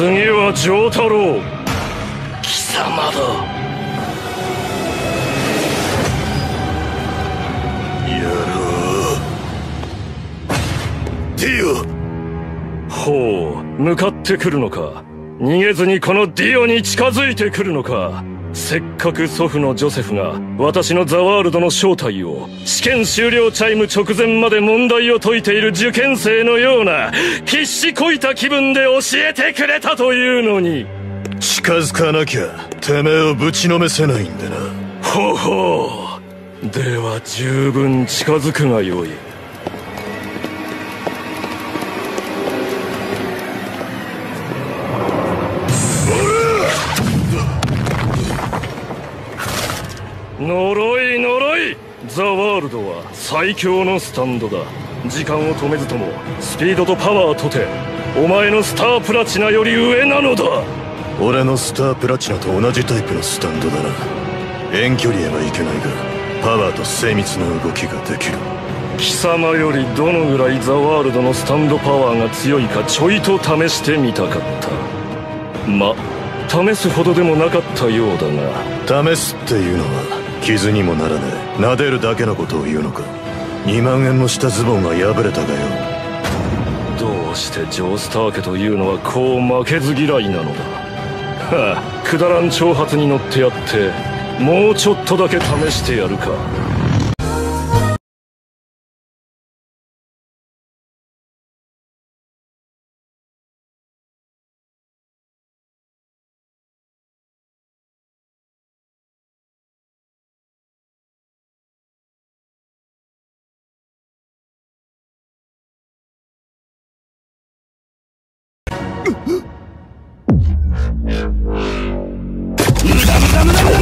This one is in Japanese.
次は承太郎。貴様だ。やろう。ディオ。ほう向かってくるのか。逃げずにこのディオに近づいてくるのかせっかく祖父のジョセフが私のザワールドの正体を試験終了チャイム直前まで問題を解いている受験生のような必死こいた気分で教えてくれたというのに。近づかなきゃてめえをぶちのめせないんでな。ほほう。では十分近づくがよい呪い呪い。ザ・ワールドは最強のスタンドだ。時間を止めずともスピードとパワーとてお前のスタープラチナより上なのだ。俺のスタープラチナと同じタイプのスタンドだな遠距離へはいけないがパワーと精密な動きができる。貴様よりどのぐらいザワールドのスタンドパワーが強いかちょいと試してみたかった。ま試すほどでもなかったようだが。試すっていうのは傷にもならねえ撫でるだけのことを言うのか。2万円の下ズボンが破れたがよ。どうしてジョースター家というのはこう負けず嫌いなのだ。はあくだらん挑発に乗ってやってもうちょっとだけ試してやるか。Come on!